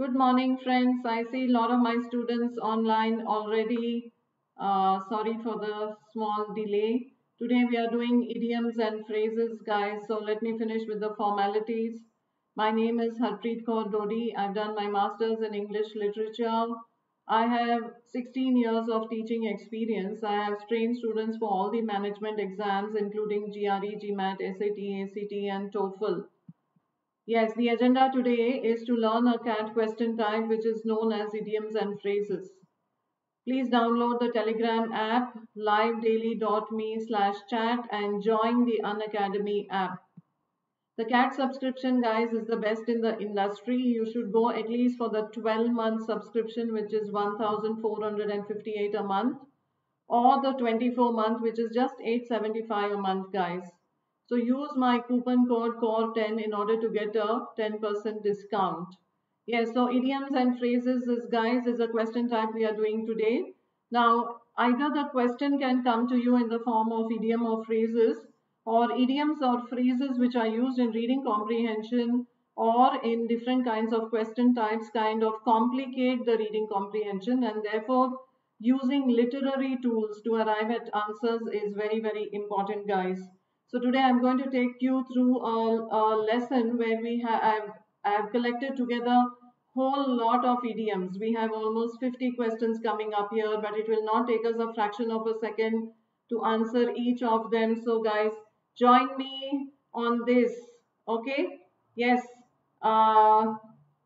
Good morning, friends. I see a lot of my students online already. Uh, sorry for the small delay. Today we are doing idioms and phrases, guys. So let me finish with the formalities. My name is Harpreet Kaur Dodi. I've done my master's in English literature. I have 16 years of teaching experience. I have trained students for all the management exams, including GRE, GMAT, SAT, ACT, and TOEFL. Yes, the agenda today is to learn a CAT question type which is known as idioms and phrases. Please download the Telegram app livedaily.me slash chat and join the Unacademy app. The CAT subscription, guys, is the best in the industry. You should go at least for the 12 month subscription, which is 1,458 a month, or the 24 month, which is just 875 a month, guys. So use my coupon code CORE10 in order to get a 10% discount. Yes, so idioms and phrases is guys is a question type we are doing today. Now, either the question can come to you in the form of idiom or phrases or idioms or phrases which are used in reading comprehension or in different kinds of question types kind of complicate the reading comprehension and therefore using literary tools to arrive at answers is very, very important guys. So today I'm going to take you through a, a lesson where we have I've I've collected together whole lot of idioms. We have almost 50 questions coming up here, but it will not take us a fraction of a second to answer each of them. So guys, join me on this. Okay? Yes. Uh,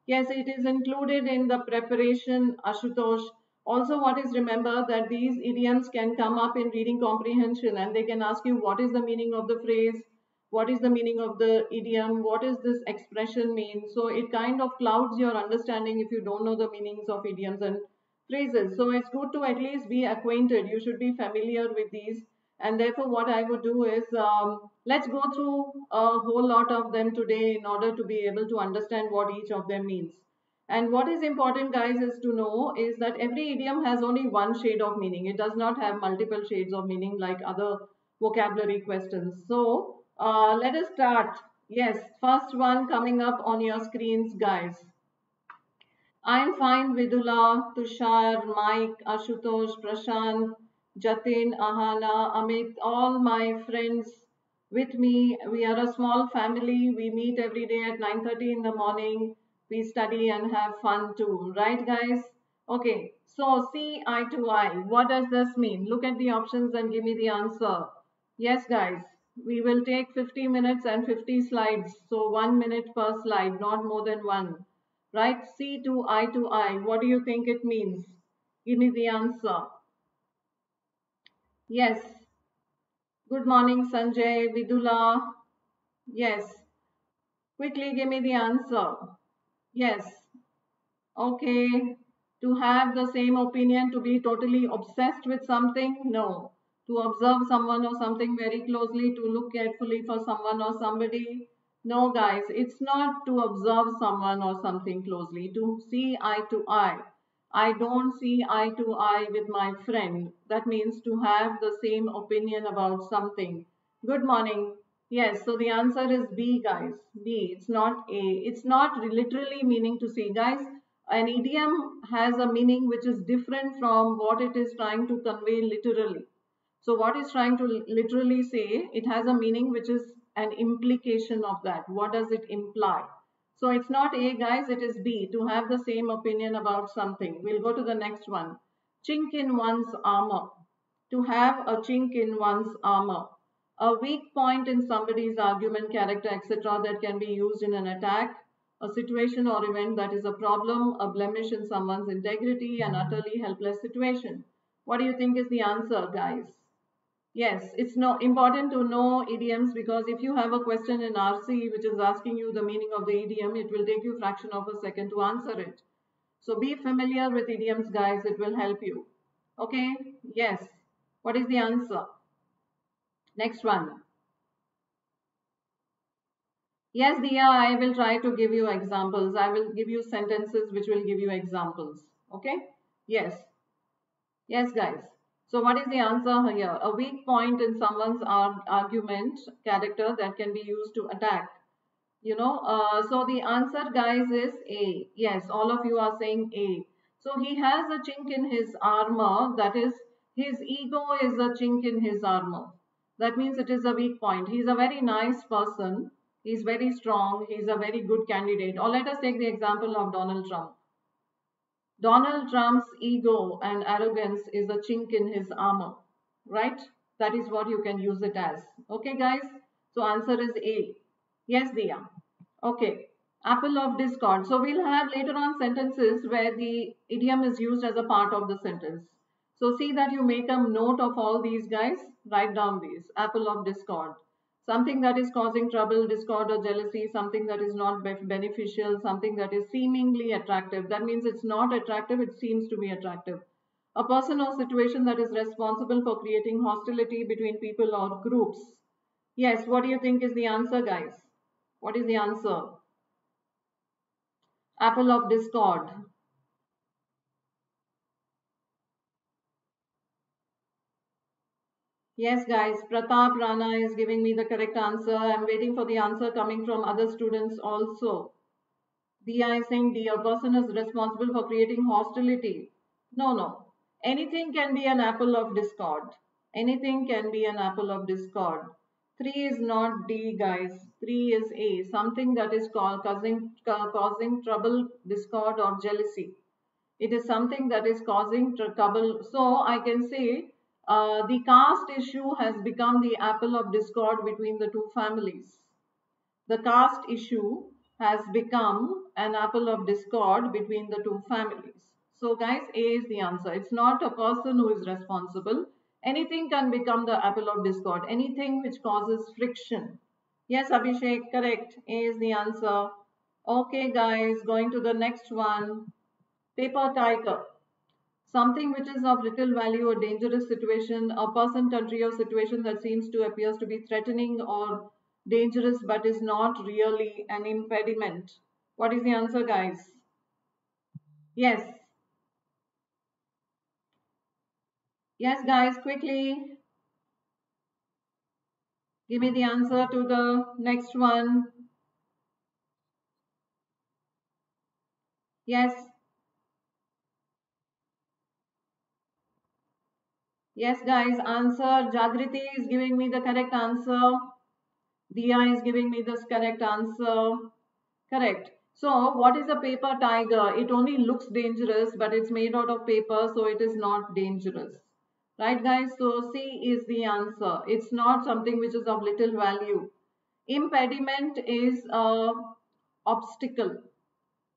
yes, it is included in the preparation, Ashutosh. Also, what is remember that these idioms can come up in reading comprehension and they can ask you what is the meaning of the phrase, what is the meaning of the idiom, what is this expression mean. So it kind of clouds your understanding if you don't know the meanings of idioms and phrases. So it's good to at least be acquainted. You should be familiar with these. And therefore, what I would do is um, let's go through a whole lot of them today in order to be able to understand what each of them means. And what is important, guys, is to know is that every idiom has only one shade of meaning. It does not have multiple shades of meaning like other vocabulary questions. So uh, let us start. Yes, first one coming up on your screens, guys. I'm fine, Vidula, Tushar, Mike, Ashutosh, Prashant, Jatin, Ahana, Amit, all my friends with me. We are a small family. We meet every day at 9.30 in the morning we study and have fun too, right guys? Okay, so see eye to eye. What does this mean? Look at the options and give me the answer. Yes guys, we will take 50 minutes and 50 slides. So one minute per slide, not more than one. Right? See to eye to eye. What do you think it means? Give me the answer. Yes. Good morning, Sanjay, Vidula. Yes. Quickly give me the answer. Yes. Okay. To have the same opinion, to be totally obsessed with something? No. To observe someone or something very closely, to look carefully for someone or somebody? No, guys. It's not to observe someone or something closely, to see eye to eye. I don't see eye to eye with my friend. That means to have the same opinion about something. Good morning. Yes, so the answer is B, guys. B. It's not A. It's not literally meaning to see. Guys, an idiom has a meaning which is different from what it is trying to convey literally. So what is trying to literally say, it has a meaning which is an implication of that. What does it imply? So it's not A, guys, it is B, to have the same opinion about something. We'll go to the next one. Chink in one's armor. To have a chink in one's armor a weak point in somebody's argument, character, etc. that can be used in an attack, a situation or event that is a problem, a blemish in someone's integrity, an utterly helpless situation. What do you think is the answer, guys? Yes, it's no important to know idioms because if you have a question in RC which is asking you the meaning of the idiom, it will take you fraction of a second to answer it. So be familiar with idioms, guys. It will help you. Okay? Yes. What is the answer? Next one. Yes, Dia, I will try to give you examples. I will give you sentences which will give you examples. Okay? Yes. Yes, guys. So what is the answer here? A weak point in someone's argument, character that can be used to attack. you know uh, so the answer guys is a yes all of you are saying a so he has a chink in his armor that is his ego is a chink in his armor that means it is a weak point. He's a very nice person. He's very strong. He's a very good candidate. Or let us take the example of donald trump. Donald trump's ego and arrogance is a chink in his armor right? That is what you can use it as. Okay guys? So answer is a. Yes, Diya. Okay. Apple of discord. So we'll have later on sentences where the idiom is used as a part of the sentence. So see that you make a note of all these guys. Write down these. Apple of discord. Something that is causing trouble, discord or jealousy, something that is not beneficial, something that is seemingly attractive. That means it's not attractive, it seems to be attractive. A person or situation that is responsible for creating hostility between people or groups. Yes, what do you think is the answer, guys? What is the answer? Apple of discord. Yes, guys, Pratap Rana is giving me the correct answer. I'm waiting for the answer coming from other students also. Dia is saying D, a person is responsible for creating hostility. No, no. Anything can be an apple of discord. Anything can be an apple of discord. 3 is not D, guys. 3 is A. Something that is causing, causing trouble, discord or jealousy. It is something that is causing trouble. So I can say uh, the caste issue has become the apple of discord between the two families. The caste issue has become an apple of discord between the two families. So guys, A is the answer. It's not a person who is responsible. Anything can become the apple of discord. Anything which causes friction. Yes, Abhishek, correct. A is the answer. Okay, guys, going to the next one. Paper tiger. Something which is of little value or dangerous situation, a person, country or situation that seems to appears to be threatening or dangerous but is not really an impediment. What is the answer, guys? Yes, Yes, guys, quickly. Give me the answer to the next one. Yes. Yes, guys, answer. Jagriti is giving me the correct answer. Dia is giving me the correct answer. Correct. So, what is a paper tiger? It only looks dangerous, but it's made out of paper, so it is not dangerous. Right guys, so C is the answer. It's not something which is of little value. Impediment is a obstacle.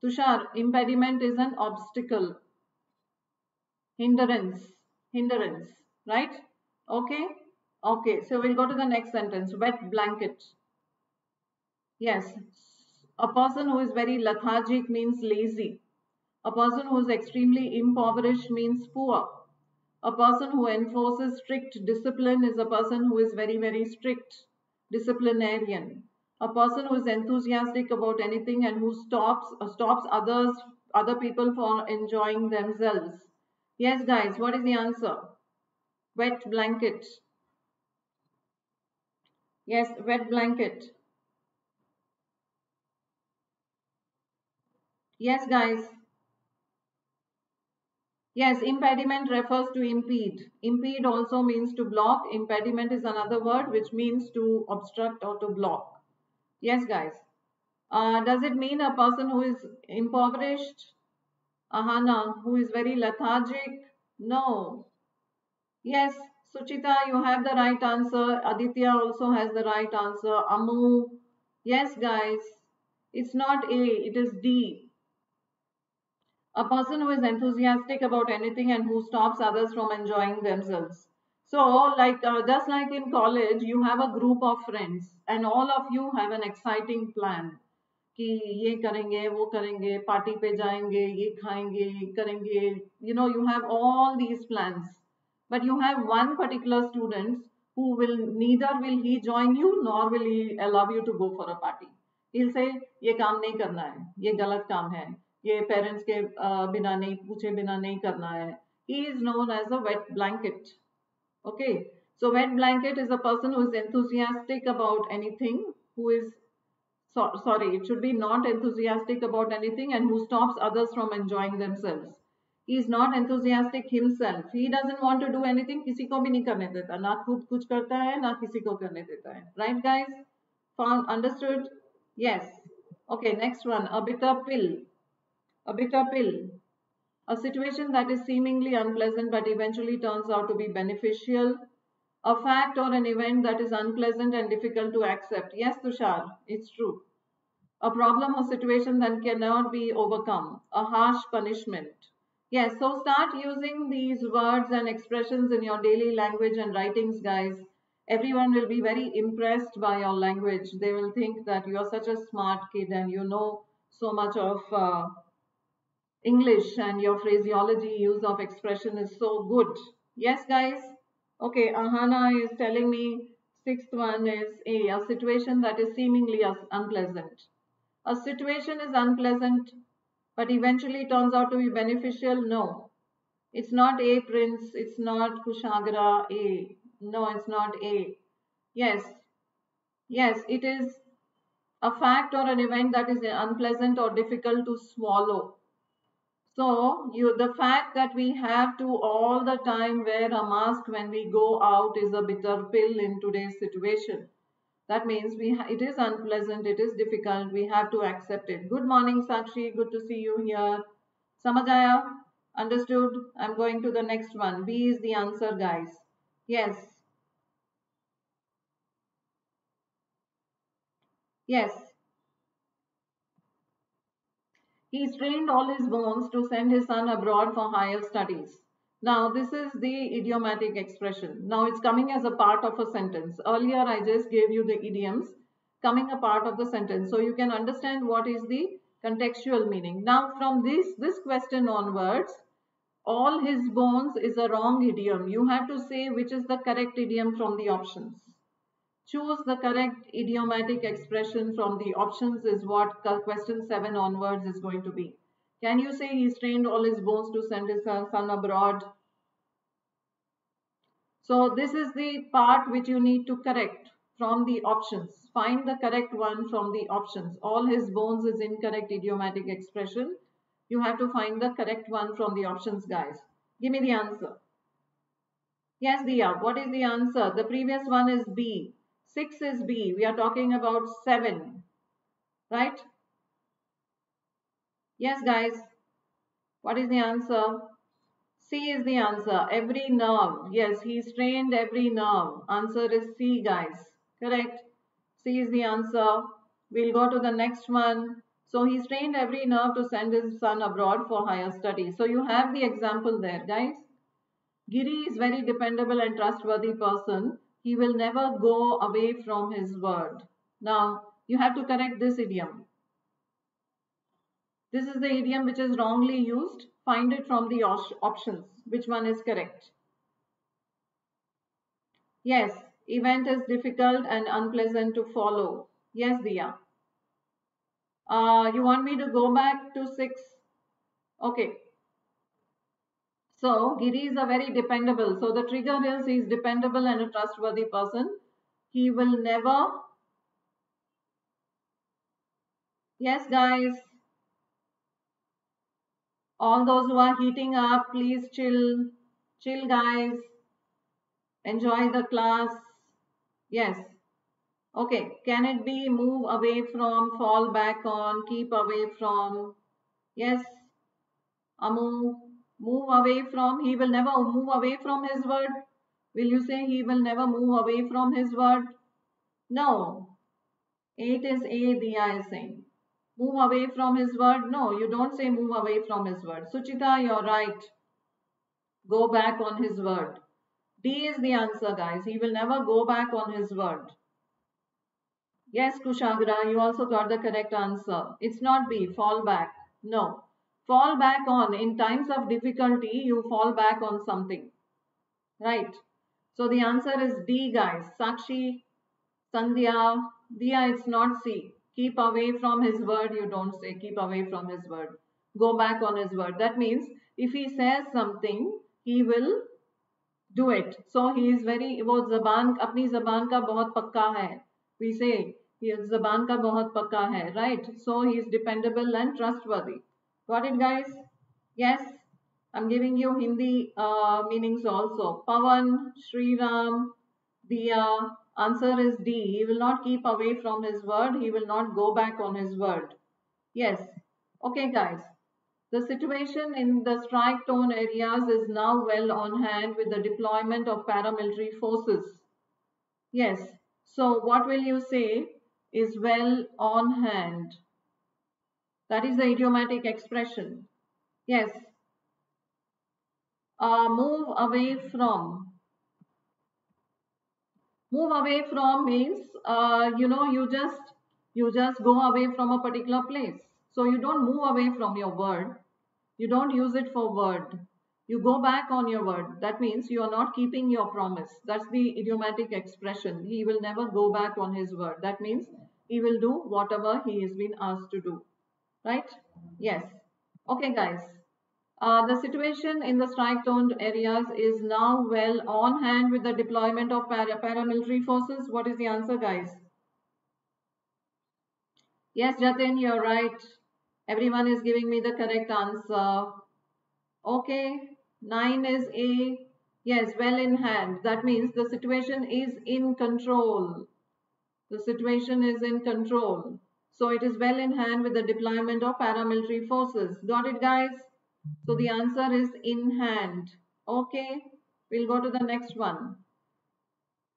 Tushar, impediment is an obstacle. Hindrance, hindrance, right? Okay, okay. So we'll go to the next sentence. Wet blanket. Yes, a person who is very lethargic means lazy. A person who is extremely impoverished means poor. A person who enforces strict discipline is a person who is very, very strict disciplinarian. A person who is enthusiastic about anything and who stops uh, stops others other people from enjoying themselves. Yes, guys, what is the answer? Wet blanket. Yes, wet blanket. Yes, guys. Yes, impediment refers to impede. Impede also means to block. Impediment is another word which means to obstruct or to block. Yes, guys. Uh, does it mean a person who is impoverished? Ahana, who is very lethargic? No. Yes, Suchita, you have the right answer. Aditya also has the right answer. Amu. Yes, guys. It's not A, it is D a person who is enthusiastic about anything and who stops others from enjoying themselves. So, like uh, just like in college, you have a group of friends, and all of you have an exciting plan. कि ये करेंगे वो करेंगे party पे जाएंगे ये खाएंगे ये करेंगे you know you have all these plans but you have one particular student who will neither will he join you nor will he allow you to go for a party he'll say ये काम नहीं करना है ये गलत काम है ये पेरेंट्स के बिना नहीं पूछे बिना नहीं करना है he is known as a wet blanket okay so wet blanket is a person who is enthusiastic about anything who is so, sorry, it should be not enthusiastic about anything and who stops others from enjoying themselves. He is not enthusiastic himself. He doesn't want to do anything. किसी को भी नहीं करने देता. ना खुद कुछ करता है, ना किसी को करने देता है. Right, guys? Found understood? Yes. Okay, next one. A bitter pill. A bitter pill. A situation that is seemingly unpleasant but eventually turns out to be beneficial. A fact or an event that is unpleasant and difficult to accept. Yes, Tushar, it's true. A problem or situation that cannot be overcome. A harsh punishment. Yes, so start using these words and expressions in your daily language and writings, guys. Everyone will be very impressed by your language. They will think that you are such a smart kid and you know so much of uh, English and your phraseology use of expression is so good. Yes, guys? Okay, Ahana is telling me sixth one is A, a situation that is seemingly unpleasant. A situation is unpleasant but eventually turns out to be beneficial. No, it's not A, Prince. It's not Kushagra A. No, it's not A. Yes, yes, it is a fact or an event that is unpleasant or difficult to swallow. So you, the fact that we have to all the time wear a mask when we go out is a bitter pill in today's situation. That means we it is unpleasant, it is difficult, we have to accept it. Good morning, Sakshi. Good to see you here. Samajaya? Understood? I'm going to the next one. B is the answer, guys. Yes. Yes. He strained all his bones to send his son abroad for higher studies. Now, this is the idiomatic expression. Now, it's coming as a part of a sentence. Earlier, I just gave you the idioms coming a part of the sentence. So, you can understand what is the contextual meaning. Now, from this, this question onwards, all his bones is a wrong idiom. You have to say which is the correct idiom from the options. Choose the correct idiomatic expression from the options is what question 7 onwards is going to be. Can you say he strained all his bones to send his son abroad? So this is the part which you need to correct from the options. Find the correct one from the options. All his bones is incorrect idiomatic expression. You have to find the correct one from the options, guys. Give me the answer. Yes, Dia. What is the answer? The previous one is B. 6 is B. We are talking about 7. Right? Yes, guys. What is the answer? C is the answer. Every nerve. Yes, he strained every nerve. Answer is C, guys. Correct. C is the answer. We'll go to the next one. So he strained every nerve to send his son abroad for higher studies. So you have the example there, guys. Giri is very dependable and trustworthy person he will never go away from his word. Now, you have to correct this idiom. This is the idiom which is wrongly used. Find it from the options. Which one is correct? Yes, event is difficult and unpleasant to follow. Yes, Dia. Uh, you want me to go back to 6? Okay. So Giri is a very dependable. So the trigger is he is dependable and a trustworthy person. He will never. Yes, guys. All those who are heating up, please chill. Chill, guys. Enjoy the class. Yes. Okay. Can it be move away from, fall back on, keep away from? Yes. Amu move away from, he will never move away from his word. Will you say he will never move away from his word? No. It is A, Diya is saying. Move away from his word? No, you don't say move away from his word. Suchita, you're right. Go back on his word. D is the answer, guys. He will never go back on his word. Yes, Kushagra, you also got the correct answer. It's not B, fall back. No fall back on in times of difficulty you fall back on something right so the answer is d guys sakshi sandhya diya it's not c keep away from his word you don't say keep away from his word go back on his word that means if he says something he will do it so he is very वो जबान अपनी जबान का बहुत पक्का है we say He is zaban ka bahut pakka hai, right? So he is dependable and trustworthy. Got it, guys? Yes. I'm giving you Hindi uh, meanings also. Pavan, Sri Ram, Diya. Answer is D. He will not keep away from his word. He will not go back on his word. Yes. Okay, guys. The situation in the strike zone areas is now well on hand with the deployment of paramilitary forces. Yes. So what will you say is well on hand? That is the idiomatic expression. Yes. Uh, move away from. Move away from means, uh, you know, you just you just go away from a particular place. So you don't move away from your word. You don't use it for word. You go back on your word. That means you are not keeping your promise. That's the idiomatic expression. He will never go back on his word. That means he will do whatever he has been asked to do. Right? Yes. Okay, guys. Uh, the situation in the strike-zoned areas is now well on hand with the deployment of para paramilitary forces. What is the answer, guys? Yes, Jatin, you're right. Everyone is giving me the correct answer. Okay, 9 is A. Yes, well in hand. That means the situation is in control. The situation is in control. So it is well in hand with the deployment of paramilitary forces. Got it, guys? So the answer is in hand. Okay, we'll go to the next one.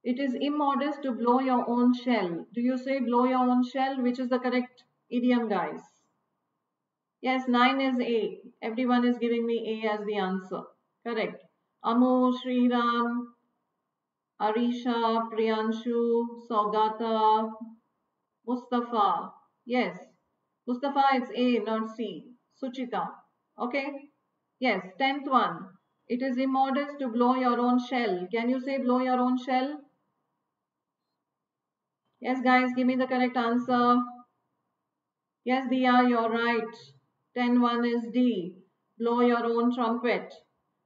It is immodest to blow your own shell. Do you say blow your own shell? Which is the correct idiom, guys? Yes, 9 is A. Everyone is giving me A as the answer. Correct. Amu, Sriram, Arisha, Priyanshu, Saugata, Mustafa. Yes. Mustafa, it's A, not C. Suchita. Okay. Yes. Tenth one. It is immodest to blow your own shell. Can you say blow your own shell? Yes, guys, give me the correct answer. Yes, Dia, you're right. 10 1 is D. Blow your own trumpet.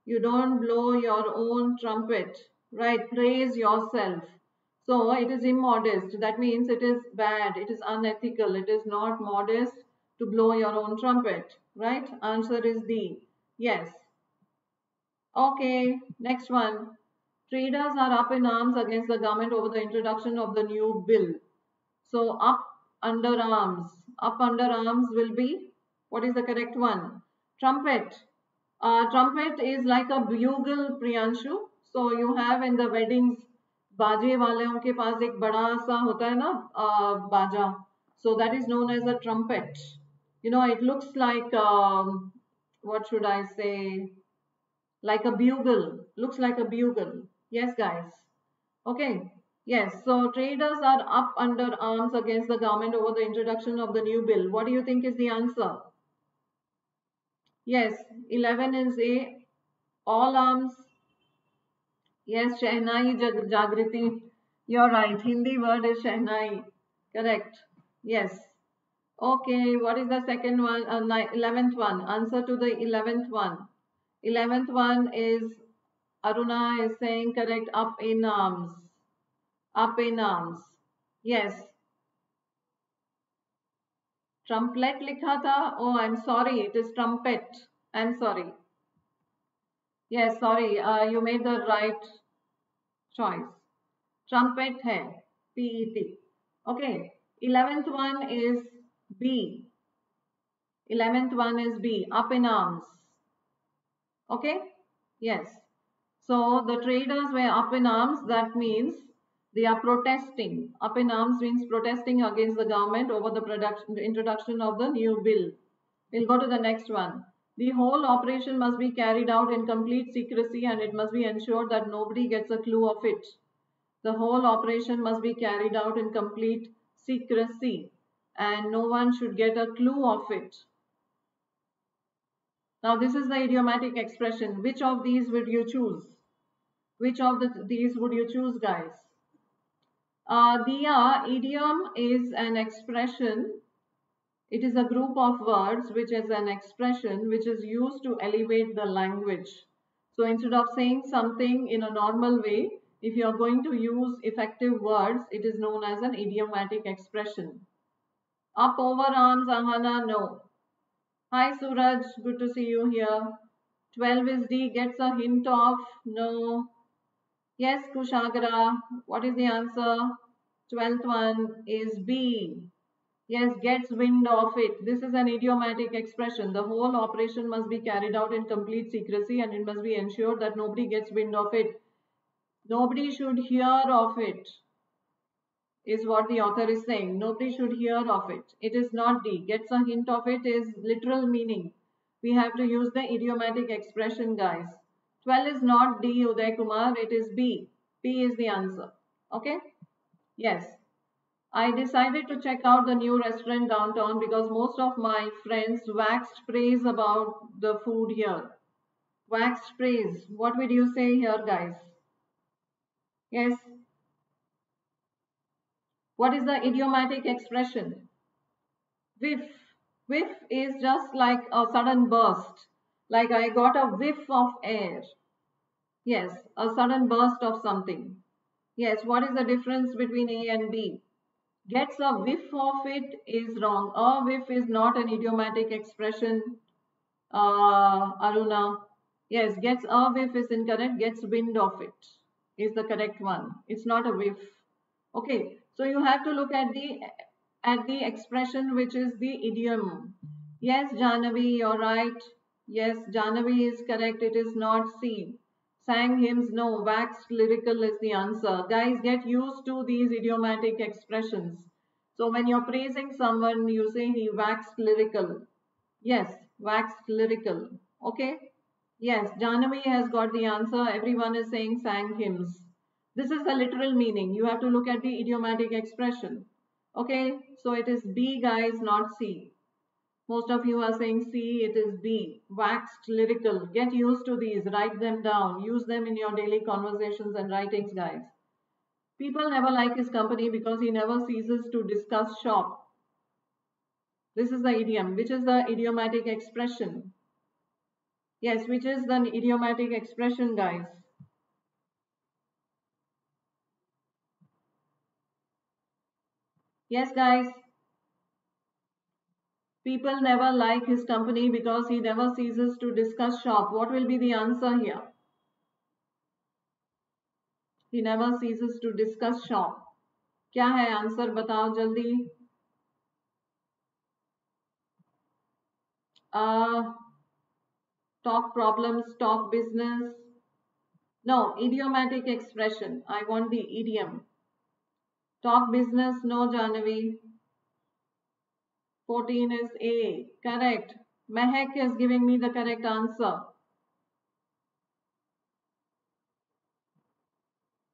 You don't blow your own trumpet. Right? Praise yourself. So it is immodest. That means it is bad. It is unethical. It is not modest to blow your own trumpet. Right? Answer is D. Yes. Okay. Next one. Traders are up in arms against the government over the introduction of the new bill. So up under arms. Up under arms will be what is the correct one? Trumpet. Uh, trumpet is like a bugle, Priyanshu. So you have in the weddings, बाजे वालों के पास एक बड़ा सा होता है ना बाजा so that is known as a trumpet you know it looks like um, what should i say like a bugle looks like a bugle yes guys okay yes so traders are up under arms against the government over the introduction of the new bill what do you think is the answer Yes, 11 is A. All arms. Yes, Shehnai Jag Jagriti. You're right. Hindi word is Shehnai. Correct. Yes. Okay, what is the second one? Uh, 11th one. Answer to the 11th one. 11th one is Aruna is saying correct up in arms. Up in arms. Yes. Trumpet likha tha? Oh, I'm sorry. It is trumpet. I'm sorry. Yes, sorry. Uh, you made the right choice. Trumpet hai. P-E-T. Okay. 11th one is b 11th one is b up in arms okay yes so the traders were up in arms that means they are protesting. Up in arms means protesting against the government over the production, introduction of the new bill. We'll go to the next one. The whole operation must be carried out in complete secrecy and it must be ensured that nobody gets a clue of it. The whole operation must be carried out in complete secrecy and no one should get a clue of it. Now this is the idiomatic expression. Which of these would you choose? Which of the, these would you choose guys? Uh, the idiom is an expression. It is a group of words which is an expression which is used to elevate the language. So instead of saying something in a normal way, if you are going to use effective words, it is known as an idiomatic expression. Up over arms, Ahana, no. Hi Suraj, good to see you here. 12 is D, gets a hint of, no. Yes, Kushagra, what is the answer? 12th one is B. Yes, gets wind of it. This is an idiomatic expression. The whole operation must be carried out in complete secrecy and it must be ensured that nobody gets wind of it. Nobody should hear of it, is what the author is saying. Nobody should hear of it. It is not D. Gets a hint of it is literal meaning. We have to use the idiomatic expression, guys. 12 is not D, Uday Kumar. It is B. B is the answer. Okay? Yes. I decided to check out the new restaurant downtown because most of my friends waxed praise about the food here. Waxed praise. What would you say here, guys? Yes. What is the idiomatic expression? Whiff. Whiff is just like a sudden burst. Like I got a whiff of air. Yes, a sudden burst of something. Yes, what is the difference between A and B? Gets a whiff of it is wrong. A whiff is not an idiomatic expression, uh, Aruna. Yes, gets a whiff is incorrect. Gets wind of it is the correct one. It's not a whiff. Okay, so you have to look at the at the expression which is the idiom. Yes, Janavi, you're right. Yes, Janavi is correct. It is not C. Sang hymns, no. Waxed lyrical is the answer. Guys, get used to these idiomatic expressions. So when you're praising someone, you say he waxed lyrical. Yes, waxed lyrical. Okay. Yes, Janavi has got the answer. Everyone is saying sang hymns. This is the literal meaning. You have to look at the idiomatic expression. Okay, so it is B guys, not C. Most of you are saying C, it is B. Waxed lyrical. Get used to these. Write them down. Use them in your daily conversations and writings, guys. People never like his company because he never ceases to discuss shop. This is the idiom. Which is the idiomatic expression? Yes, which is the idiomatic expression, guys. Yes, guys. People never like his company because he never ceases to discuss shop. What will be the answer here? He never ceases to discuss shop. क्या है answer बताओ जल्दी uh, talk problems, talk business. No, idiomatic expression. I want the idiom. Talk business, no, Janavi. 14 is A. Correct. Mehek is giving me the correct answer.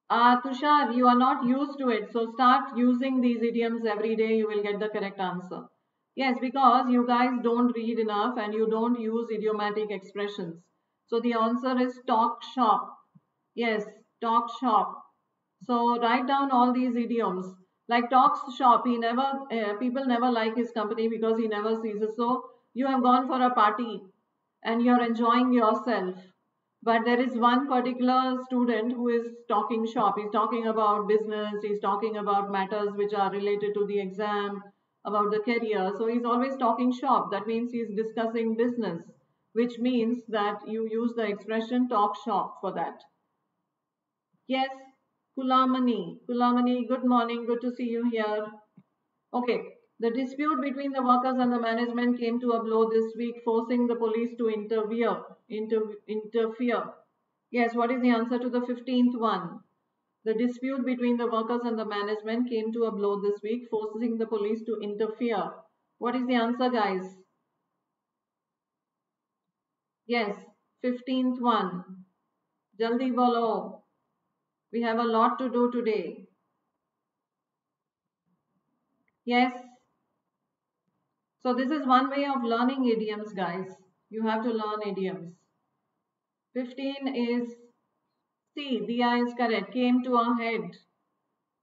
Uh, Tushar, you are not used to it. So start using these idioms every day. You will get the correct answer. Yes, because you guys don't read enough and you don't use idiomatic expressions. So the answer is talk shop. Yes, talk shop. So write down all these idioms. Like talks shop, he never, uh, people never like his company because he never sees it. So you have gone for a party and you're enjoying yourself. But there is one particular student who is talking shop. He's talking about business. He's talking about matters which are related to the exam about the career. So he's always talking shop. That means he's discussing business, which means that you use the expression talk shop for that. Yes, Kulamani. Kulamani, good morning. Good to see you here. Okay. The dispute between the workers and the management came to a blow this week, forcing the police to interfere. Inter interfere. Yes, what is the answer to the 15th one? The dispute between the workers and the management came to a blow this week, forcing the police to interfere. What is the answer, guys? Yes, 15th one. Jaldi bolo. We have a lot to do today. Yes. So this is one way of learning idioms, guys. You have to learn idioms. 15 is C. Dia is correct. Came to a head.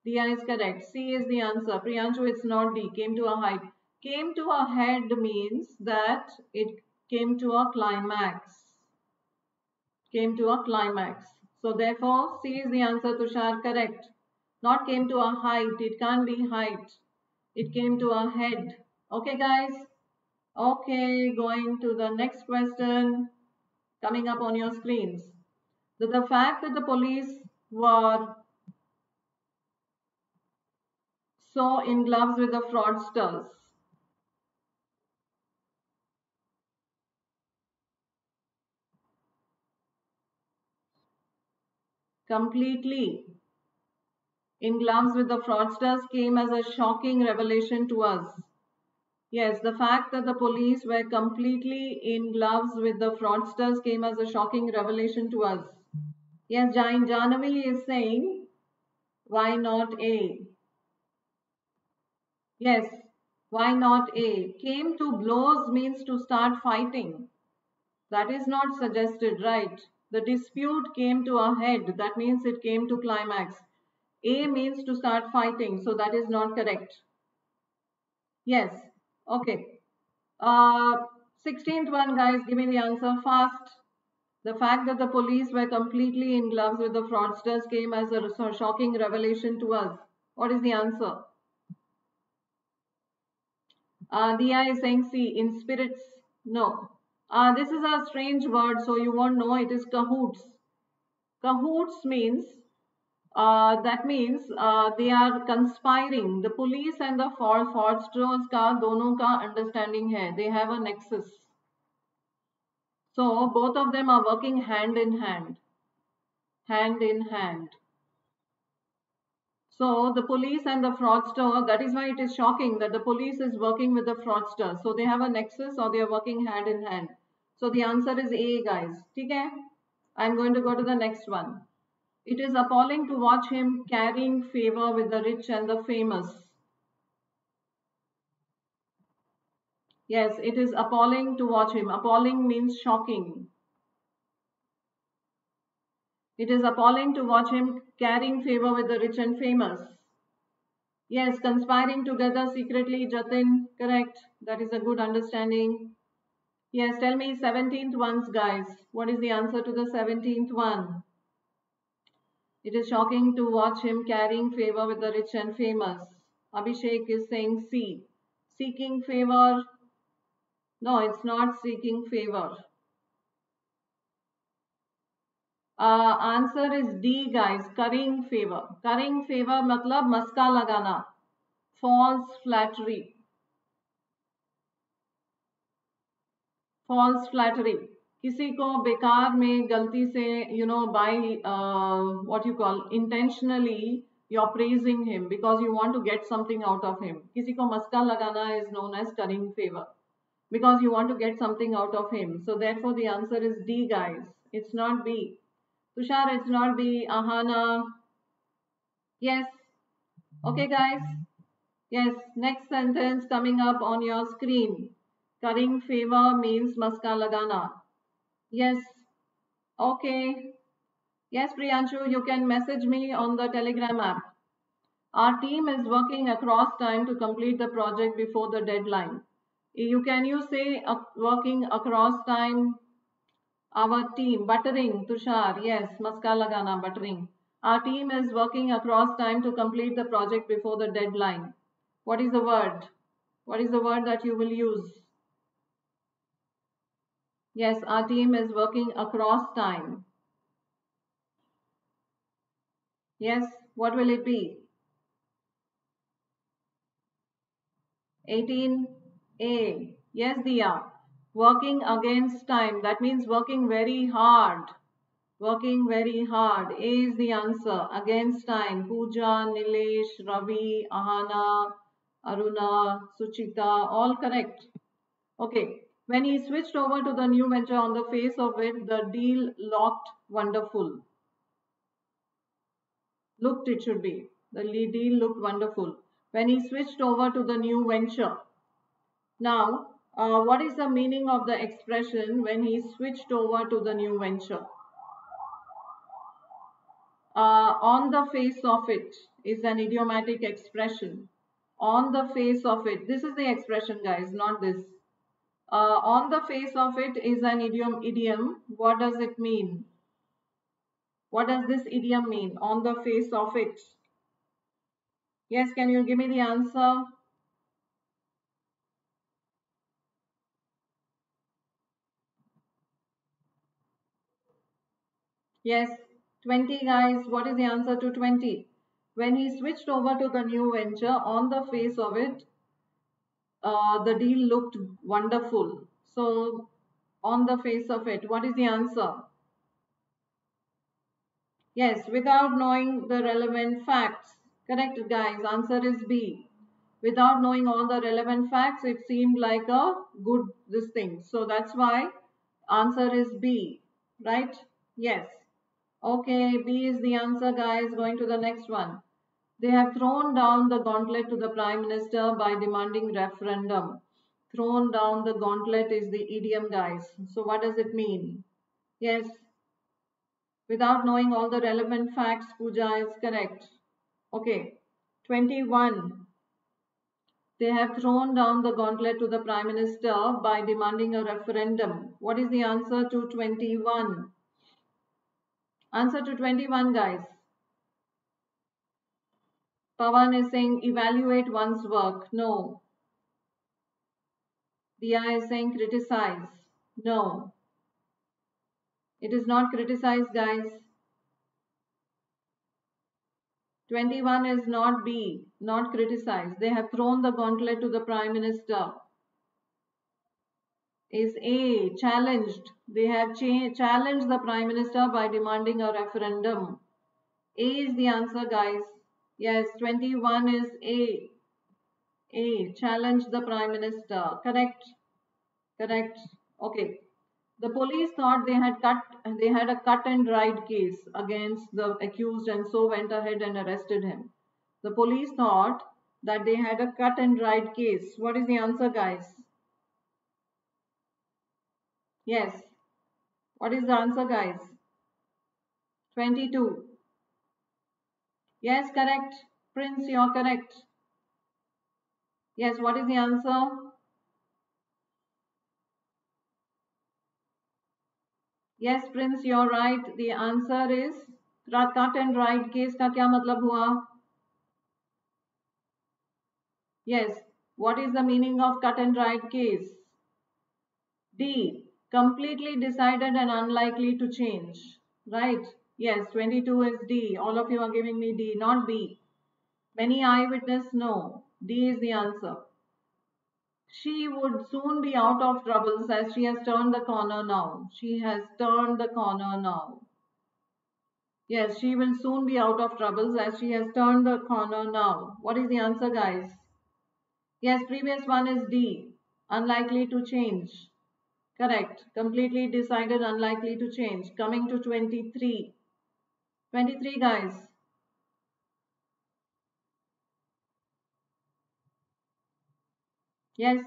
The Dia is correct. C is the answer. Priyanshu, it's not D. Came to a height. Came to a head means that it came to a climax. Came to a climax. So therefore, C is the answer, Tushar, correct. Not came to a height. It can't be height. It came to a head. Okay, guys? Okay, going to the next question coming up on your screens. That the fact that the police were so in gloves with the fraudsters completely in gloves with the fraudsters came as a shocking revelation to us. Yes, the fact that the police were completely in gloves with the fraudsters came as a shocking revelation to us. Yes, Jain Janavi is saying, why not A? Yes, why not A? Came to blows means to start fighting. That is not suggested, right? The dispute came to a head. That means it came to climax. A means to start fighting. So that is not correct. Yes. Okay. Uh, 16th one, guys. Give me the answer fast. The fact that the police were completely in gloves with the fraudsters came as a shocking revelation to us. What is the answer? Uh, Dia is saying C. In spirits, no. Uh, this is a strange word, so you won't know. It is cahoots. Cahoots means uh, that means uh, they are conspiring. The police and the fraudsters ka dono ka understanding hai. They have a nexus. So both of them are working hand in hand. Hand in hand. So the police and the fraudster, that is why it is shocking that the police is working with the fraudster. So they have a nexus or they are working hand in hand. So the answer is A guys. Okay? I'm going to go to the next one. It is appalling to watch him carrying favor with the rich and the famous. Yes, it is appalling to watch him. Appalling means shocking. It is appalling to watch him carrying favor with the rich and famous. Yes, conspiring together secretly, Jatin, correct. That is a good understanding. Yes, tell me 17th ones, guys. What is the answer to the 17th one? It is shocking to watch him carrying favor with the rich and famous. Abhishek is saying C. Seeking favor. No, it's not seeking favor. Uh, answer is D guys, currying favor. Currying favor matlab maska lagana. False flattery. False flattery. किसी को बेकार में गलती से you know by uh, what you call intentionally you're praising him because you want to get something out of him किसी को मस्का लगाना is known as currying favor because you want to get something out of him so therefore the answer is D guys it's not B Tushar, it's not be Ahana. Yes. Okay, guys. Yes, next sentence coming up on your screen. Currying favor means maska lagana. Yes. Okay. Yes, Priyanshu, you can message me on the Telegram app. Our team is working across time to complete the project before the deadline. You can you say uh, working across time our team, buttering, Tushar, yes, maska lagana, buttering. Our team is working across time to complete the project before the deadline. What is the word? What is the word that you will use? Yes, our team is working across time. Yes, what will it be? 18A. Yes, Dia working against time. That means working very hard. Working very hard. Is the answer. Against time. Pooja, Nilesh, Ravi, Ahana, Aruna, Suchita, all correct. Okay. When he switched over to the new venture on the face of it, the deal looked wonderful. Looked it should be. The deal looked wonderful. When he switched over to the new venture. Now, uh, what is the meaning of the expression when he switched over to the new venture? Uh, on the face of it is an idiomatic expression. On the face of it. This is the expression, guys, not this. Uh, on the face of it is an idiom. Idiom. What does it mean? What does this idiom mean? On the face of it. Yes, can you give me the answer? Yes, 20 guys. What is the answer to 20? When he switched over to the new venture, on the face of it, uh, the deal looked wonderful. So, on the face of it, what is the answer? Yes, without knowing the relevant facts. Correct, guys. Answer is B. Without knowing all the relevant facts, it seemed like a good this thing. So that's why answer is B. Right? Yes. Okay, B is the answer, guys. Going to the next one. They have thrown down the gauntlet to the Prime Minister by demanding referendum. Thrown down the gauntlet is the idiom, guys. So what does it mean? Yes. Without knowing all the relevant facts, Pooja is correct. Okay. 21. They have thrown down the gauntlet to the Prime Minister by demanding a referendum. What is the answer to 21? Answer to 21, guys. Pawan is saying evaluate one's work. No. Dia is saying criticize. No. It is not criticize, guys. 21 is not B, not criticize. They have thrown the gauntlet to the Prime Minister. Is A, challenged. They have challenged the Prime Minister by demanding a referendum. A is the answer, guys. Yes, 21 is A. A. Challenged the Prime Minister. Correct. Correct. Okay. The police thought they had cut they had a cut and dried case against the accused and so went ahead and arrested him. The police thought that they had a cut and dried case. What is the answer, guys? Yes. What is the answer, guys? 22. Yes, correct. Prince, you're correct. Yes, what is the answer? Yes, Prince, you're right. The answer is cut and right case का क्या मतलब हुआ? Yes. What is the meaning of cut and right case? D. Completely decided and unlikely to change. Right? Yes, 22 is D. All of you are giving me D, not B. Many eyewitness know. D is the answer. She would soon be out of troubles as she has turned the corner now. She has turned the corner now. Yes, she will soon be out of troubles as she has turned the corner now. What is the answer, guys? Yes, previous one is D. Unlikely to change. Correct. Completely decided, unlikely to change. Coming to 23. 23 guys. Yes.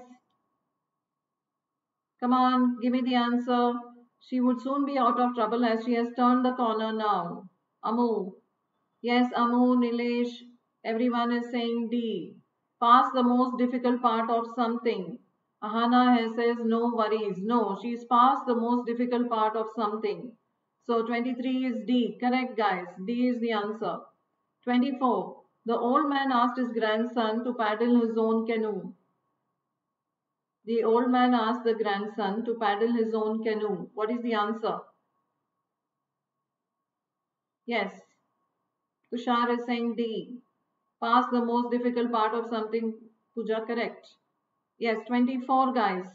Come on, give me the answer. She would soon be out of trouble as she has turned the corner now. Amu. Yes, Amu, Nilesh, everyone is saying D. Pass the most difficult part of something. Ahana says no worries. No, she's past the most difficult part of something. So 23 is D. Correct, guys. D is the answer. 24. The old man asked his grandson to paddle his own canoe. The old man asked the grandson to paddle his own canoe. What is the answer? Yes. Tushar is saying D. Pass the most difficult part of something. Puja, correct. Yes, 24 guys.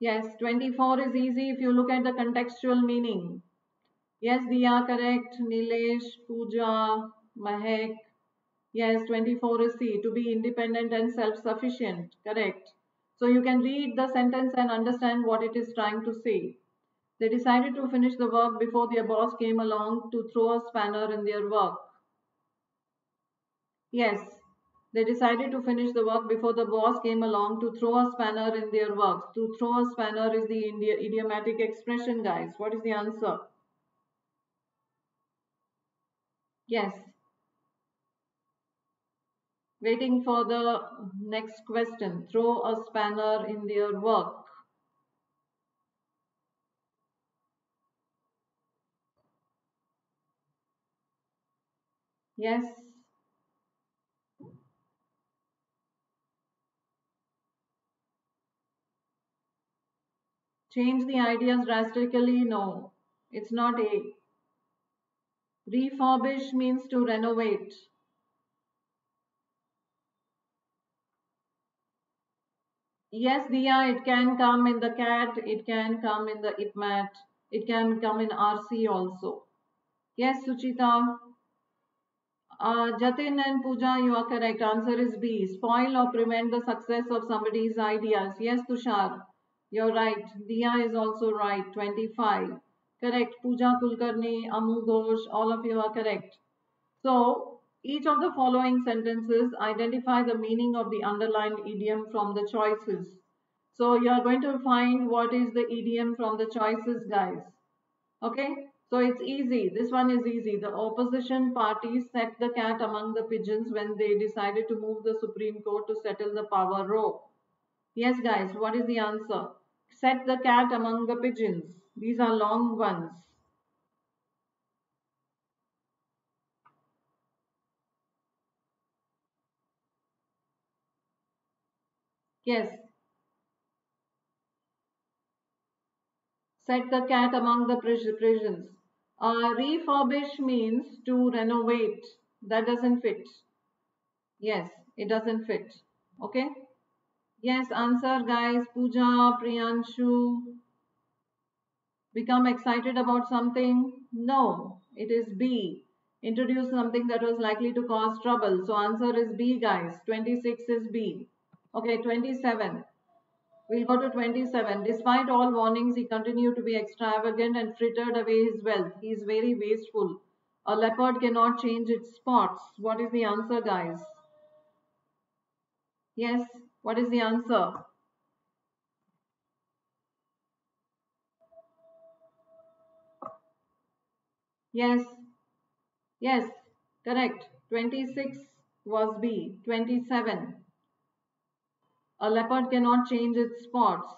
Yes, 24 is easy if you look at the contextual meaning. Yes, Diya, correct. Nilesh, Pooja, Mahek. Yes, 24 is C, to be independent and self-sufficient. Correct. So you can read the sentence and understand what it is trying to say. They decided to finish the work before their boss came along to throw a spanner in their work. Yes, they decided to finish the work before the boss came along to throw a spanner in their work. To throw a spanner is the idiomatic expression, guys. What is the answer? Yes. Waiting for the next question. Throw a spanner in their work. Yes. Change the ideas drastically? No, it's not A. Refurbish means to renovate. Yes, Dia, it can come in the CAT, it can come in the IPMAT, it can come in RC also. Yes, Suchita. Uh, Jatin and Pooja, you are correct. Answer is B. Spoil or prevent the success of somebody's ideas. Yes, Tushar. You're right. Dia is also right. 25. Correct. Pooja Kulkarni, Amu Ghosh, all of you are correct. So, each of the following sentences identify the meaning of the underlined idiom from the choices. So, you are going to find what is the idiom from the choices, guys. Okay. So, it's easy. This one is easy. The opposition parties set the cat among the pigeons when they decided to move the Supreme Court to settle the power row. Yes, guys, what is the answer? Set the cat among the pigeons. These are long ones. Yes. Set the cat among the pigeons. Uh, refurbish means to renovate. That doesn't fit. Yes, it doesn't fit. Okay. Yes, answer guys. Pooja, Priyanshu. Become excited about something? No, it is B. Introduce something that was likely to cause trouble. So answer is B guys. 26 is B. Okay, 27. We'll go to 27. Despite all warnings, he continued to be extravagant and frittered away his wealth. He is very wasteful. A leopard cannot change its spots. What is the answer, guys? Yes, what is the answer? Yes. Yes. Correct. 26 was B. 27. A leopard cannot change its spots.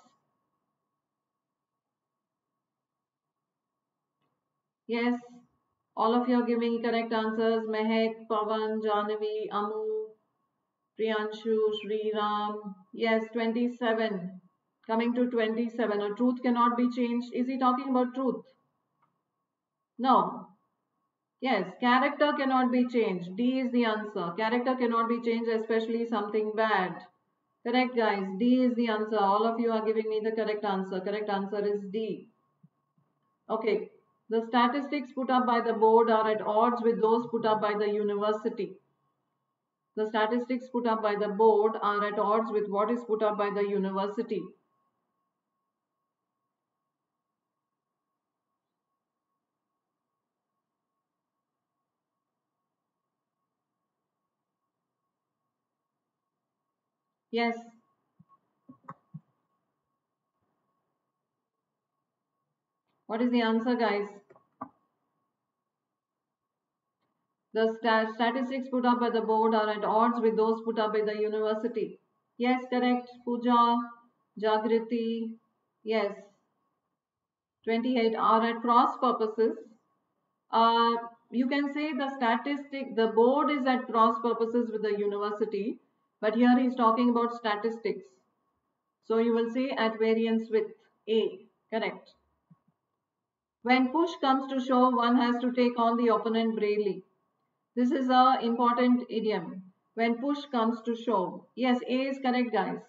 Yes. All of you are giving correct answers. Mehek, Pavan, Janavi, Amu, Priyanshu, Sri Ram. Yes, 27. Coming to 27. A truth cannot be changed. Is he talking about truth? No. Yes, character cannot be changed. D is the answer. Character cannot be changed, especially something bad. Correct, guys. D is the answer. All of you are giving me the correct answer. Correct answer is D. Okay. The statistics put up by the board are at odds with those put up by the university. The statistics put up by the board are at odds with what is put up by the university. Yes. What is the answer, guys? The stat statistics put up by the board are at odds with those put up by the university. Yes, correct. Puja, Jagriti, yes. 28 are at cross purposes. Uh, you can say the statistic, the board is at cross purposes with the university, but here he is talking about statistics. So you will say at variance with A, correct. When push comes to shove, one has to take on the opponent bravely. This is a important idiom. When push comes to shove. Yes, A is correct, guys.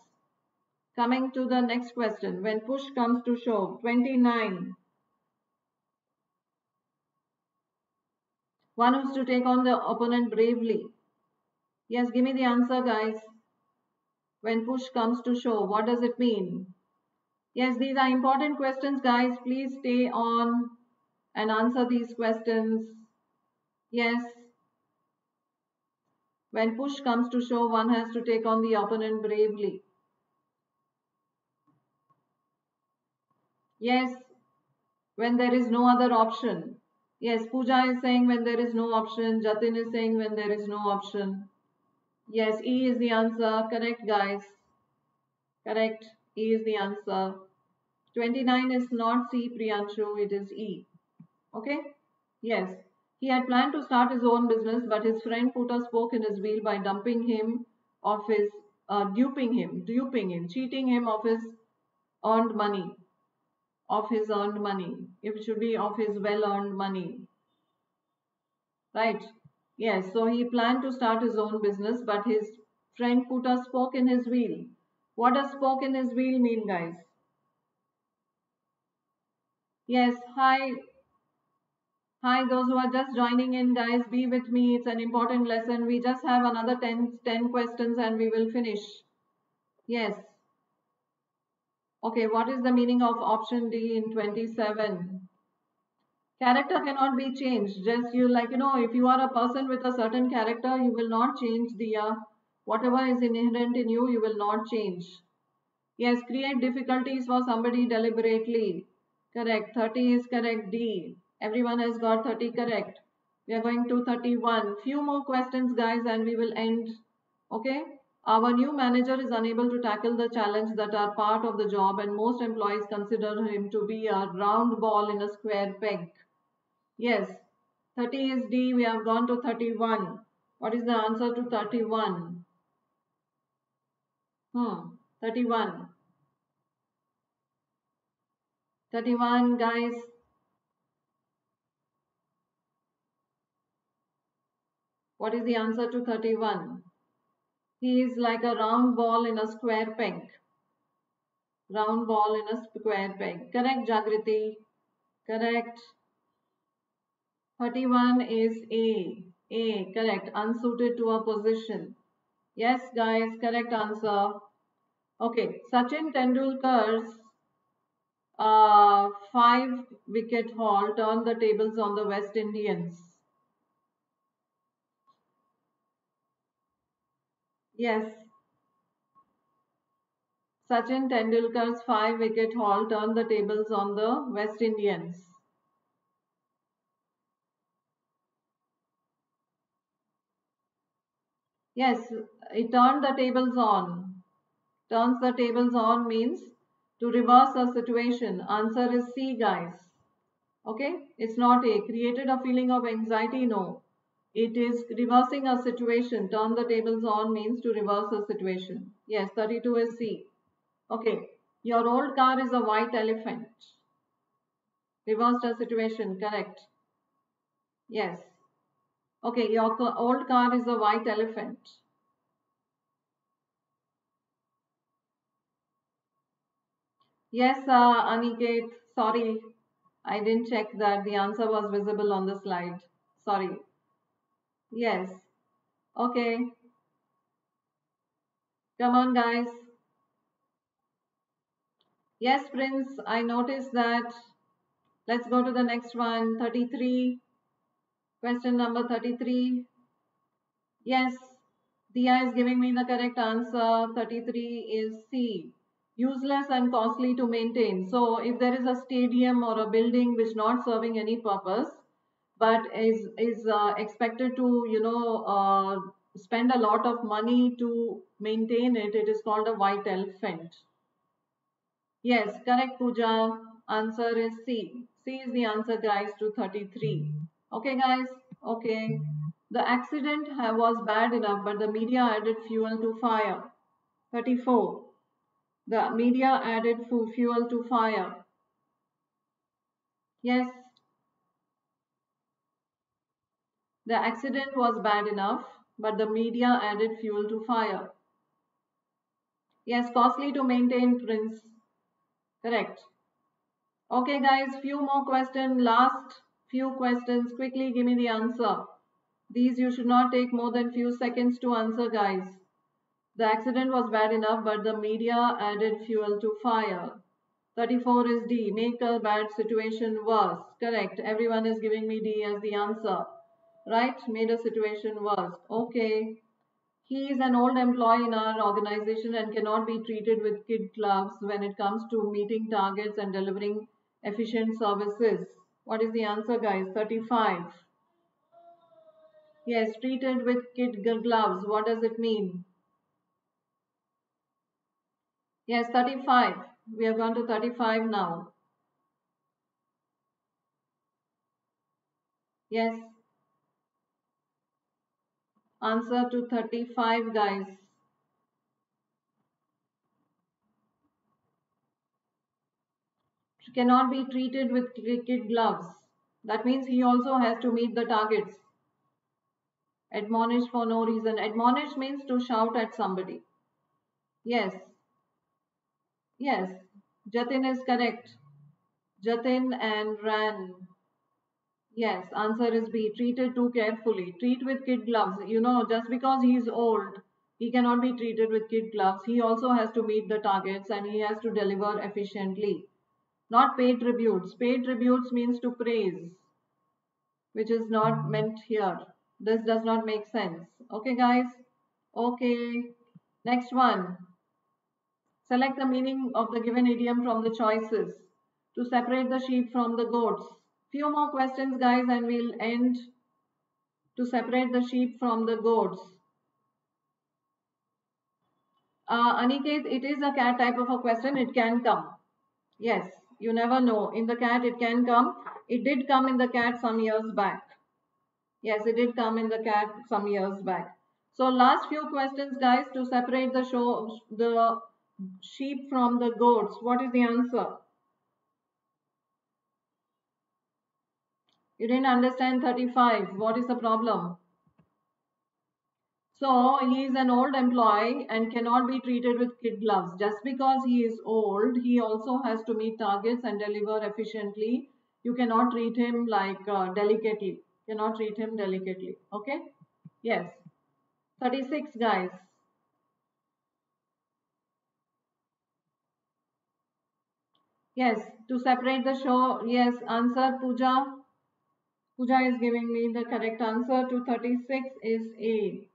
Coming to the next question. When push comes to shove. 29. One who's to take on the opponent bravely. Yes, give me the answer, guys. When push comes to shove, what does it mean? Yes, these are important questions, guys. Please stay on and answer these questions. Yes. When push comes to shove, one has to take on the opponent bravely. Yes, when there is no other option. Yes, Pooja is saying when there is no option. Jatin is saying when there is no option. Yes, E is the answer. Correct, guys. Correct. E is the answer. 29 is not C, Priyanshu. It is E. Okay? Yes. He had planned to start his own business, but his friend put a spoke in his wheel by dumping him of his, uh, duping him, duping him, cheating him of his earned money. Of his earned money. It should be of his well earned money. Right? Yes, so he planned to start his own business, but his friend put a spoke in his wheel. What does spoke in his wheel mean, guys? Yes, hi. Hi, those who are just joining in, guys, be with me. It's an important lesson. We just have another 10, 10 questions and we will finish. Yes. Okay, what is the meaning of option D in 27? Character cannot be changed. Just you like you know if you are a person with a certain character you will not change the uh, whatever is inherent in you you will not change. Yes create difficulties for somebody deliberately. Correct. 30 is correct d. Everyone has got 30 correct. We are going to 31 few more questions guys and we will end. Okay? Our new manager is unable to tackle the challenge that are part of the job and most employees consider him to be a round ball in a square peg Yes, 30 is D. We have gone to 31. What is the answer to 31? Hmm, 31. 31, guys. What is the answer to 31? He is like a round ball in a square peg. Round ball in a square peg. Correct, Jagriti? Correct. 31 is A. A, correct. Unsuited to a position. Yes, guys, correct answer. Okay, Sachin Tendulkar's uh, five wicket haul turned the tables on the West Indians. Yes. Sachin Tendulkar's five wicket haul turned the tables on the West Indians. Yes, it turned the tables on. Turns the tables on means to reverse a situation. Answer is C, guys. Okay, it's not A. Created a feeling of anxiety? No. It is reversing a situation. Turn the tables on means to reverse a situation. Yes, 32 is C. Okay, your old car is a white elephant. Reversed a situation, correct. Yes. Okay, your old car is a white elephant. Yes, uh, Aniket, sorry. I didn't check that the answer was visible on the slide. Sorry. Yes. Okay. Come on, guys. Yes, Prince, I noticed that. Let's go to the next one. 33. Question number 33. Yes, Dia is giving me the correct answer. 33 is C. Useless and costly to maintain. So if there is a stadium or a building which not serving any purpose, but is, is uh, expected to, you know, uh, spend a lot of money to maintain it, it is called a white elephant. Yes, correct Pooja. Answer is C. C is the answer guys to 33. Okay, guys. Okay. The accident was bad enough, but the media added fuel to fire. 34. The media added fuel to fire. Yes. The accident was bad enough, but the media added fuel to fire. Yes, costly to maintain, Prince. Correct. Okay, guys, few more questions. Last few questions. Quickly give me the answer. These you should not take more than few seconds to answer guys. The accident was bad enough but the media added fuel to fire. 34 is D. Make a bad situation worse. Correct. Everyone is giving me D as the answer. Right? Made a situation worse. Okay. He is an old employee in our organization and cannot be treated with kid gloves when it comes to meeting targets and delivering efficient services. What is the answer, guys? 35. Yes, treated with kid gloves. What does it mean? Yes, 35. We have gone to 35 now. Yes. Answer to 35, guys. Cannot be treated with kid gloves. That means he also has to meet the targets. Admonish for no reason. Admonish means to shout at somebody. Yes. Yes. Jatin is correct. Jatin and Ran. Yes, answer is B. Treated too carefully. Treat with kid gloves. You know, just because he's old, he cannot be treated with kid gloves. He also has to meet the targets and he has to deliver efficiently. Not pay tributes. Pay tributes means to praise, which is not meant here. This does not make sense. Okay, guys? Okay. Next one. Select the meaning of the given idiom from the choices to separate the sheep from the goats. Few more questions, guys, and we'll end to separate the sheep from the goats. Uh, Aniket, it is a cat type of a question. It can come. Yes, you never know. In the cat, it can come. It did come in the cat some years back. Yes, it did come in the cat some years back. So last few questions, guys, to separate the show, the sheep from the goats. What is the answer? You didn't understand 35. What is the problem? So he is an old employee and cannot be treated with kid gloves. Just because he is old, he also has to meet targets and deliver efficiently. You cannot treat him like uh, delicately cannot treat him delicately. Okay? Yes. 36 guys. Yes, to separate the show, yes, answer Puja. Puja is giving me the correct answer to 36 is A.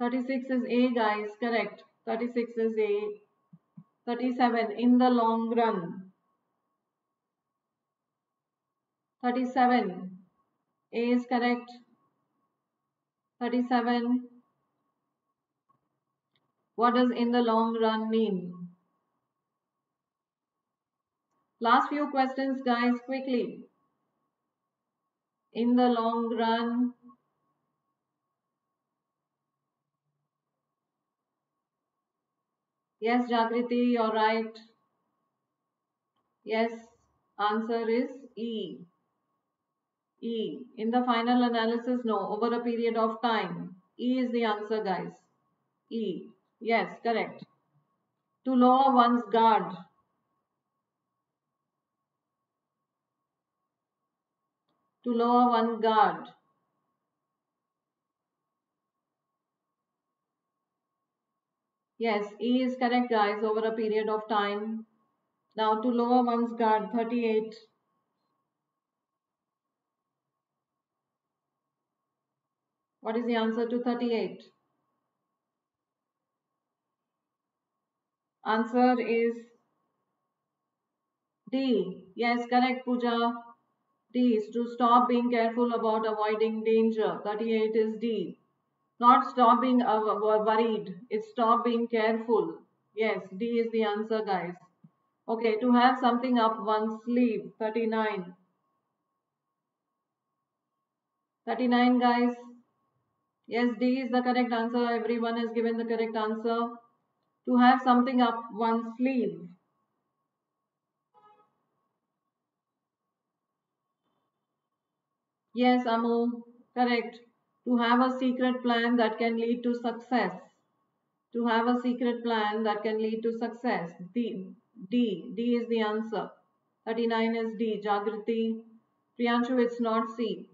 36 is A guys, correct. 36 is A. 37 in the long run. 37 a is correct. 37. What does in the long run mean? Last few questions guys quickly. In the long run. Yes Jagriti, you're right. Yes, answer is E. E. In the final analysis, no. Over a period of time. E is the answer, guys. E. Yes, correct. To lower one's guard. To lower one's guard. Yes, E is correct, guys. Over a period of time. Now, to lower one's guard, 38. What is the answer to 38? Answer is D. Yes, correct, Pooja. D is to stop being careful about avoiding danger. 38 is D. Not stop being uh, worried. It's stop being careful. Yes, D is the answer, guys. Okay, to have something up one's sleeve. 39. 39, guys. Yes, D is the correct answer. Everyone has given the correct answer. To have something up one's sleeve. Yes, Amu, correct. To have a secret plan that can lead to success. To have a secret plan that can lead to success. D, D, D is the answer. 39 is D. Jagriti. Priyanshu, it's not C.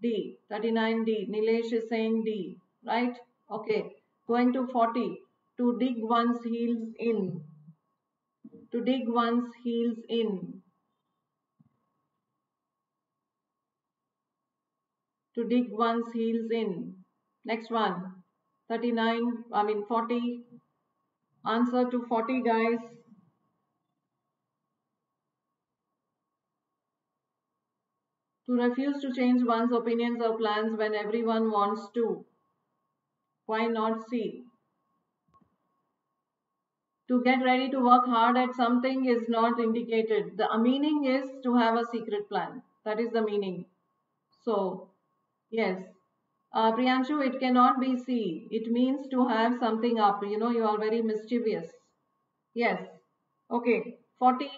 D. 39D. Nilesh is saying D. Right? Okay. Going to 40. To dig one's heels in. To dig one's heels in. To dig one's heels in. Next one. 39. I mean 40. Answer to 40 guys. To refuse to change one's opinions or plans when everyone wants to. Why not C? To get ready to work hard at something is not indicated. The meaning is to have a secret plan. That is the meaning. So, yes. Uh, Priyanshu, it cannot be C. It means to have something up. You know, you are very mischievous. Yes. Okay. 40.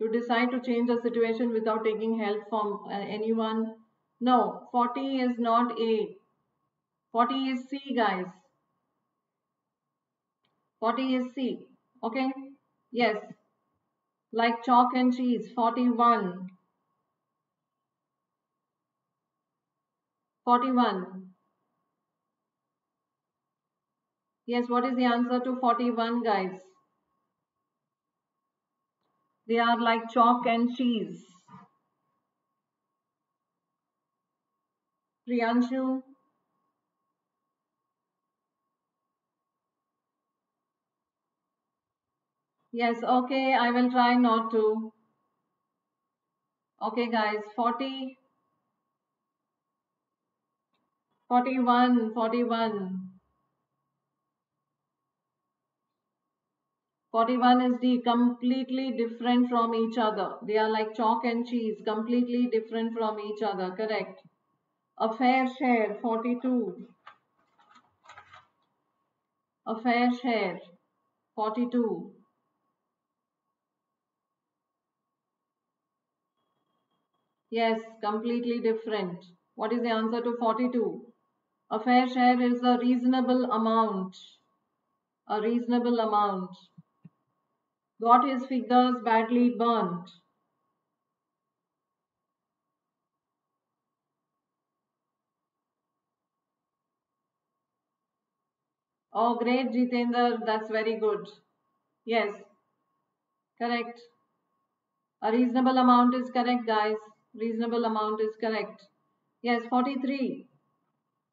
To decide to change a situation without taking help from uh, anyone. No, 40 is not A. 40 is C, guys. 40 is C. Okay? Yes. Like chalk and cheese. 41. 41. Yes, what is the answer to 41, guys? They are like chalk and cheese. Priyanshu. Yes, okay, I will try not to. Okay, guys, 40, 41, 41. 41 is D, completely different from each other. They are like chalk and cheese, completely different from each other, correct. A fair share, 42. A fair share, 42. Yes, completely different. What is the answer to 42? A fair share is a reasonable amount. A reasonable amount. Got his fingers badly burnt. Oh, great, Jitendra. That's very good. Yes, correct. A reasonable amount is correct, guys. Reasonable amount is correct. Yes, 43.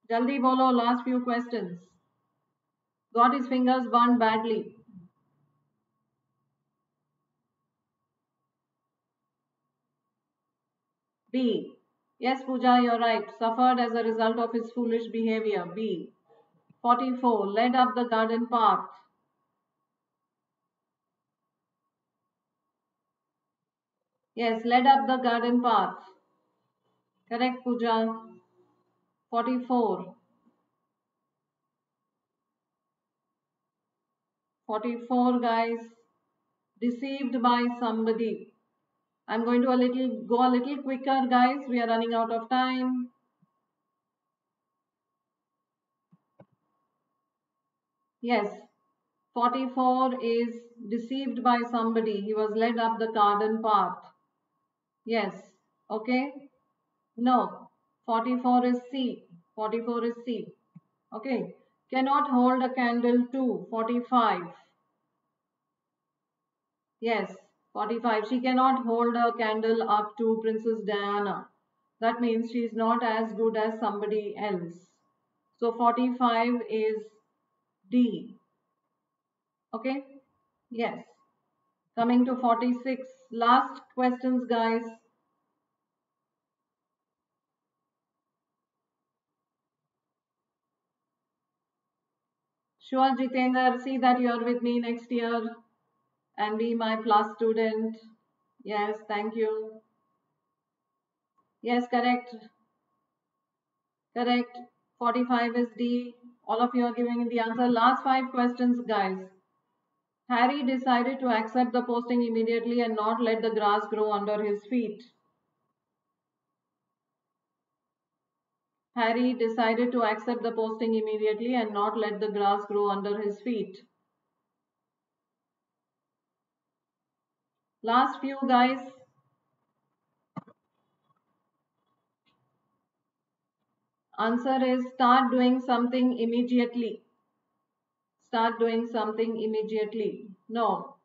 Jaldi bolo, last few questions. Got his fingers burned badly. B. Yes, Pooja, you're right. Suffered as a result of his foolish behavior. B. 44. Led up the garden path. Yes, led up the garden path. Correct, Pooja. 44. 44, guys. Deceived by somebody. I'm going to a little go a little quicker, guys. We are running out of time. Yes, 44 is deceived by somebody. He was led up the garden path. Yes, okay. No, 44 is C. 44 is C. Okay. Cannot hold a candle to 45. Yes, 45. She cannot hold a candle up to Princess Diana. That means she is not as good as somebody else. So 45 is D. Okay? Yes. Coming to 46. Last questions, guys. Sure, Jitendra. See that you are with me next year and be my plus student. Yes, thank you. Yes, correct. Correct. 45 is D. All of you are giving the answer. Last five questions, guys. Harry decided to accept the posting immediately and not let the grass grow under his feet. Harry decided to accept the posting immediately and not let the grass grow under his feet. Last few guys. Answer is start doing something immediately. Start doing something immediately. No.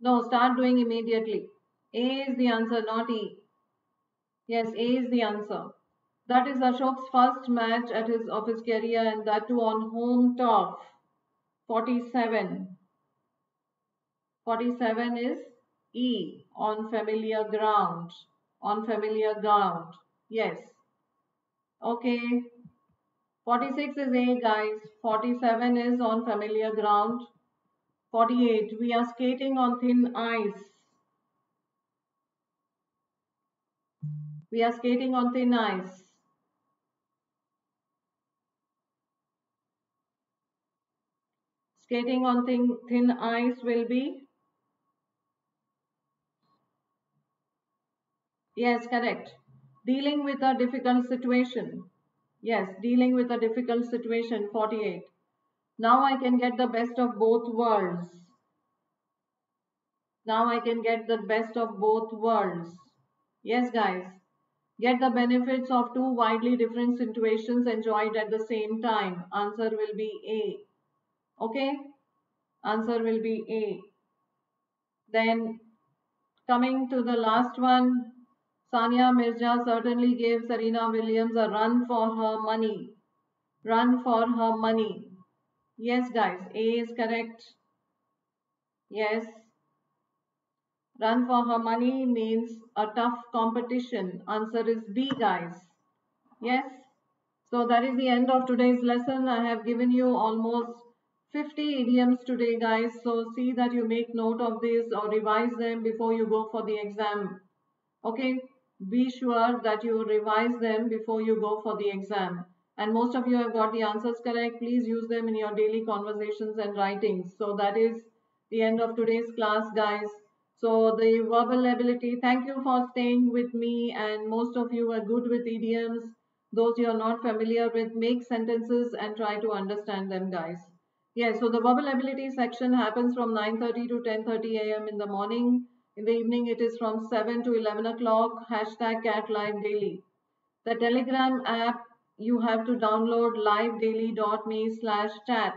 No, start doing immediately. A is the answer, not E. Yes, A is the answer. That is Ashok's first match at his of his career and that too on home turf. 47. 47 is E. on familiar ground. On familiar ground. Yes. Okay. 46 is A, guys. 47 is on familiar ground. 48. We are skating on thin ice. We are skating on thin ice. Skating on thin, thin ice will be? Yes, correct. Dealing with a difficult situation. Yes, dealing with a difficult situation, 48. Now I can get the best of both worlds. Now I can get the best of both worlds. Yes, guys. Get the benefits of two widely different situations enjoyed at the same time. Answer will be A. Okay? Answer will be A. Then coming to the last one, Sania Mirza certainly gave Serena Williams a run for her money. Run for her money. Yes, guys, A is correct. Yes. Run for her money means a tough competition. Answer is B, guys. Yes. So that is the end of today's lesson. I have given you almost 50 idioms today, guys. So see that you make note of this or revise them before you go for the exam. Okay. Be sure that you revise them before you go for the exam. And most of you have got the answers correct. Please use them in your daily conversations and writings. So that is the end of today's class, guys. So the verbal ability, thank you for staying with me and most of you are good with idioms. Those you are not familiar with, make sentences and try to understand them guys. Yes, yeah, so the verbal ability section happens from 9.30 to 10.30 a.m. in the morning. In the evening, it is from 7 to 11 o'clock, hashtag cat live daily. The Telegram app, you have to download livedaily.me slash chat.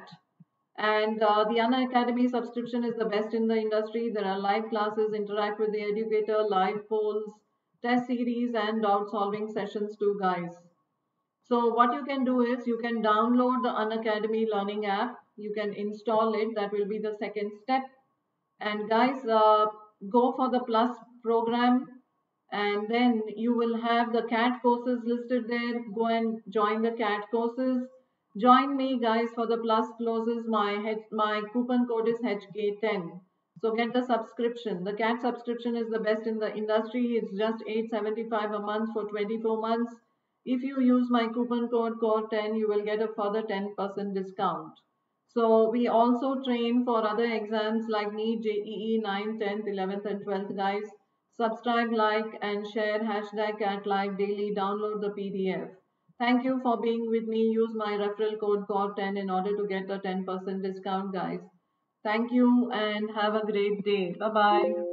And uh, Unacademy subscription is the best in the industry. There are live classes, interact with the educator, live polls, test series, and doubt solving sessions too, guys. So what you can do is you can download the Unacademy learning app. You can install it. That will be the second step. And guys, uh, go for the plus program and then you will have the CAT courses listed there. Go and join the CAT courses Join me guys for the plus closes. My my coupon code is HK10. So get the subscription. The CAT subscription is the best in the industry. It's just 875 a month for 24 months. If you use my coupon code CORE10, you will get a further 10% discount. So we also train for other exams like NEET, JEE, 9th, 10th, 11th and 12th guys. Subscribe, like and share hashtag at live daily. Download the PDF. Thank you for being with me. Use my referral code CORE10 in order to get a 10% discount, guys. Thank you and have a great day. Bye-bye.